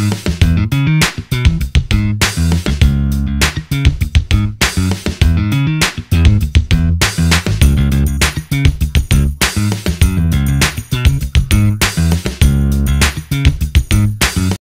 Bye.